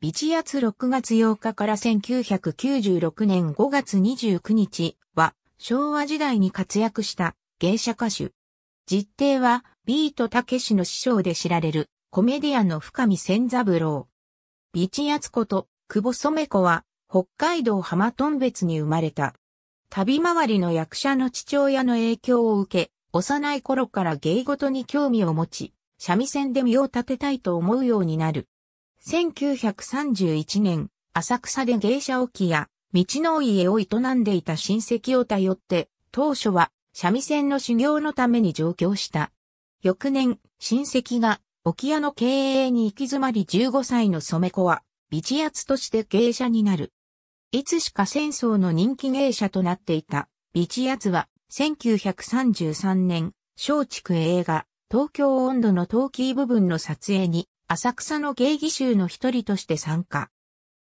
ビチアツ6月8日から1996年5月29日は昭和時代に活躍した芸者歌手。実定はビートたけしの師匠で知られるコメディアンの深見千三郎。ビチアツこと久保染子は北海道浜頓別に生まれた。旅回りの役者の父親の影響を受け、幼い頃から芸事に興味を持ち、三味線で身を立てたいと思うようになる。1931年、浅草で芸者置や道の家を営んでいた親戚を頼って、当初は三味線の修行のために上京した。翌年、親戚が置屋の経営に行き詰まり15歳の染子は、美知圧として芸者になる。いつしか戦争の人気芸者となっていた美知圧は、1933年、松竹映画、東京温度の陶器部分の撮影に浅草の芸妓衆の一人として参加。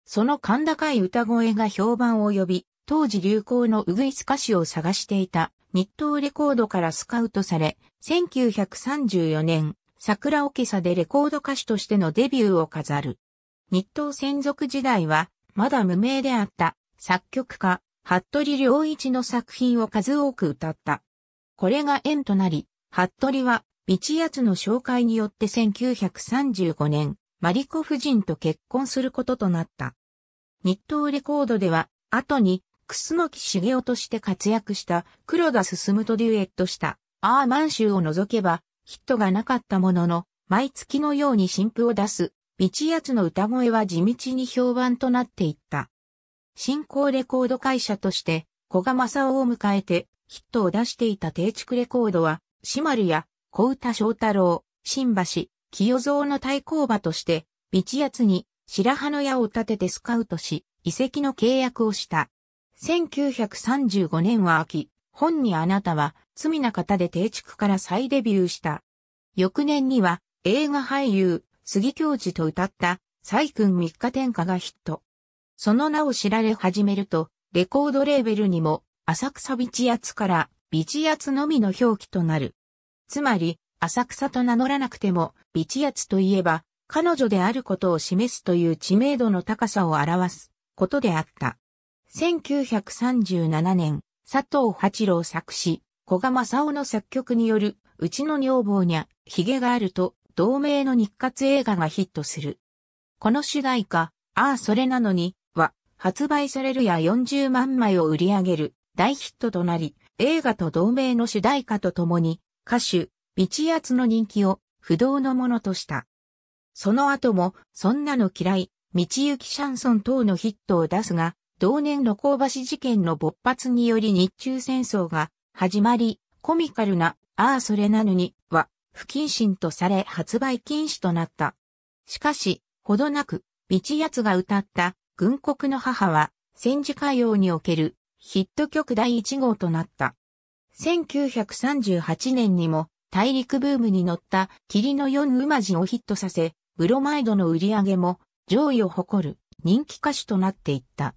その甲高い歌声が評判を呼び、当時流行のウグイス歌手を探していた日東レコードからスカウトされ、1934年、桜桶さでレコード歌手としてのデビューを飾る。日東専属時代は、まだ無名であった作曲家、服部良一の作品を数多く歌った。これが縁となり、服部は道奴の紹介によって1935年、マリコ夫人と結婚することとなった。日東レコードでは、後に、楠木茂雄として活躍した黒田進むとデュエットしたアーマン州を除けばヒットがなかったものの、毎月のように新譜を出す、道奴の歌声は地道に評判となっていった。新興レコード会社として、小賀正夫を迎えてヒットを出していた定畜レコードは、シマルや小歌翔太郎、新橋、清蔵の対抗馬として、ビチヤツに白羽の矢を立ててスカウトし、遺跡の契約をした。1935年は秋、本にあなたは罪な方で定畜から再デビューした。翌年には映画俳優、杉京治と歌った細君三日天下がヒット。その名を知られ始めると、レコードレーベルにも浅草ビチヤツからビチヤツのみの表記となる。つまり、浅草と名乗らなくても、ビチヤツといえば、彼女であることを示すという知名度の高さを表すことであった。1937年、佐藤八郎作詞、小賀正夫の作曲による、うちの女房にゃ、髭があると、同名の日活映画がヒットする。この主題歌、ああそれなのに、は、発売されるや40万枚を売り上げる大ヒットとなり、映画と同名の主題歌とともに、歌手、ビチアツの人気を不動のものとした。その後も、そんなの嫌い、道行きシャンソン等のヒットを出すが、同年の神橋事件の勃発により日中戦争が始まり、コミカルな、ああそれなのに、は、不謹慎とされ発売禁止となった。しかし、ほどなく、ビチヤツが歌った軍国の母は、戦時歌謡におけるヒット曲第1号となった。1938年にも大陸ブームに乗った霧の四馬人をヒットさせ、ブロマイドの売り上げも上位を誇る人気歌手となっていった。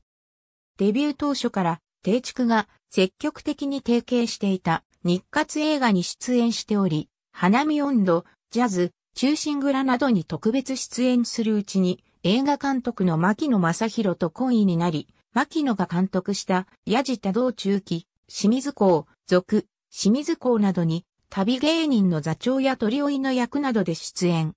デビュー当初から定畜が積極的に提携していた日活映画に出演しており、花見温度、ジャズ、中心蔵などに特別出演するうちに映画監督の牧野正宏と恋になり、牧野が監督した矢地多道中期、清水港、俗、清水港などに旅芸人の座長や鳥追いの役などで出演。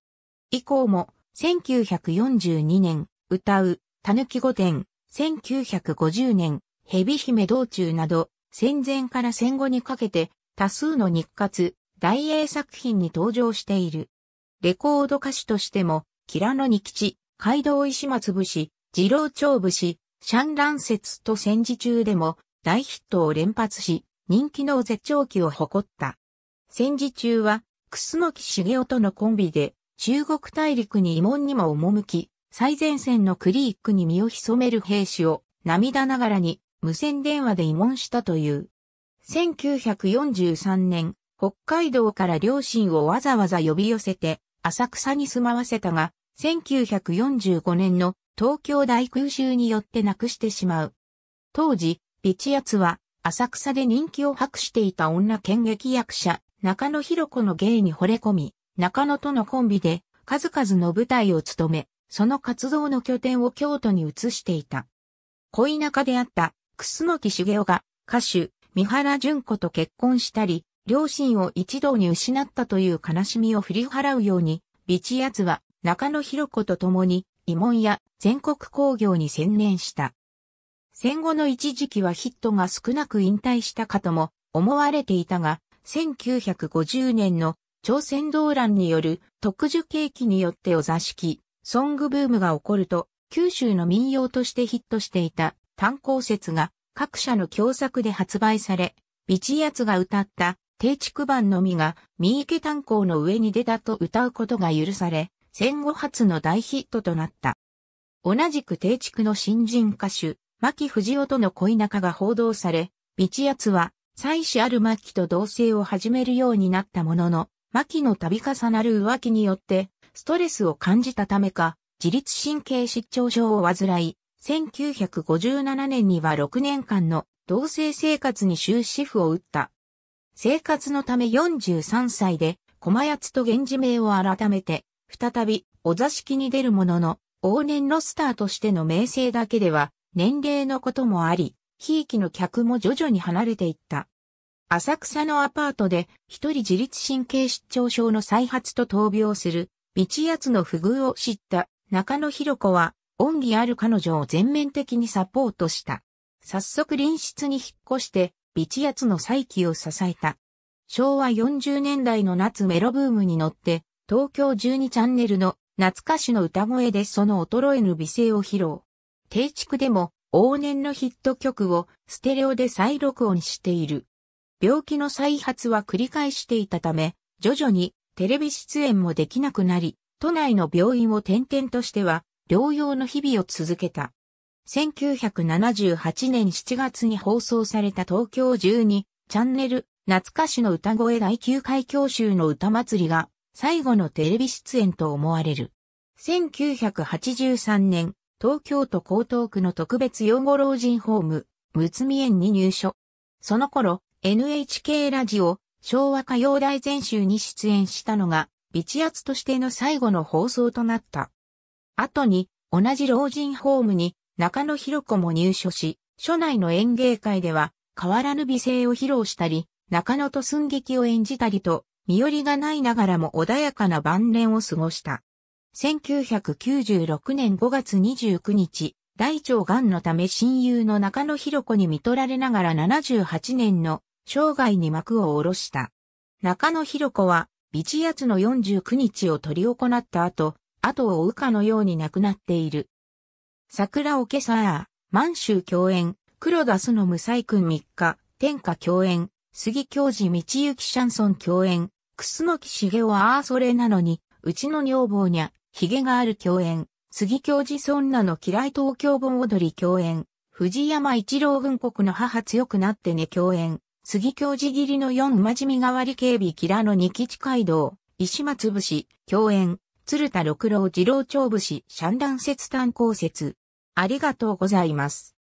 以降も1942年歌うたぬき御殿、1950年蛇姫道中など戦前から戦後にかけて多数の日活、大英作品に登場している。レコード歌手としても、キラノニ吉、街道石松節、二郎長節、シャンラン節と戦時中でも大ヒットを連発し、人気の絶頂期を誇った。戦時中は、楠木茂雄とのコンビで、中国大陸に慰問にも赴き、最前線のクリークに身を潜める兵士を涙ながらに無線電話で慰問したという。1943年、北海道から両親をわざわざ呼び寄せて浅草に住まわせたが、1945年の東京大空襲によって亡くしてしまう。当時、ビチアツは浅草で人気を博していた女剣劇役者、中野博子の芸に惚れ込み、中野とのコンビで数々の舞台を務め、その活動の拠点を京都に移していた。恋仲であった楠木茂雄が歌手三原淳子と結婚したり、両親を一堂に失ったという悲しみを振り払うように、ビチヤツは中野博子と共に、慰問や全国工業に専念した。戦後の一時期はヒットが少なく引退したかとも思われていたが、1950年の朝鮮動乱による特殊景気によってお座敷、ソングブームが起こると、九州の民謡としてヒットしていた炭鉱説が各社の共作で発売され、ビチヤツが歌った定畜版のみが三池炭鉱の上に出たと歌うことが許され、戦後初の大ヒットとなった。同じく定畜の新人歌手、牧藤夫との恋仲が報道され、ビチヤツは、妻子ある牧と同棲を始めるようになったものの、牧の度重なる浮気によって、ストレスを感じたためか、自律神経失調症を患い、1957年には6年間の同棲生活に終止符を打った。生活のため43歳で、駒谷と源氏名を改めて、再び、お座敷に出るものの、往年のスターとしての名声だけでは、年齢のこともあり、ひいきの客も徐々に離れていった。浅草のアパートで、一人自律神経失調症の再発と闘病する、道奴の不遇を知った中野博子は、恩義ある彼女を全面的にサポートした。早速隣室に引っ越して、ビチヤツの再起を支えた。昭和40年代の夏メロブームに乗って、東京12チャンネルの夏歌手の歌声でその衰えぬ美声を披露。定畜でも往年のヒット曲をステレオで再録音している。病気の再発は繰り返していたため、徐々にテレビ出演もできなくなり、都内の病院を転々としては療養の日々を続けた。1978年7月に放送された東京12チャンネル夏歌手の歌声第9回教習の歌祭りが最後のテレビ出演と思われる。1983年、東京都江東区の特別養護老人ホーム、むつみ園に入所。その頃、NHK ラジオ、昭和歌謡大全集に出演したのが、ビチアツとしての最後の放送となった。後に、同じ老人ホームに中野博子も入所し、初内の演芸会では変わらぬ美声を披露したり、中野と寸劇を演じたりと、身寄りがないながらも穏やかな晩年を過ごした。1996年5月29日、大腸癌のため親友の中野博子に見取られながら78年の生涯に幕を下ろした。中野博子は、ビチヤツの49日を取り行った後、後を追うかのように亡くなっている。桜オケサー、満州共演、黒田スの無細君3日、天下共演、杉京寺道行シャンソン共演、楠木茂雄はああそれなのに、うちの女房にゃ、髭がある共演、杉教授そんなの嫌い東京盆踊り共演、藤山一郎軍国の母強くなってね共演、杉京寺切りの四真面目代わり警備キラの二吉街道、石松節、共演、鶴田六郎二郎長節、シャンダン節炭鉱節。ありがとうございます。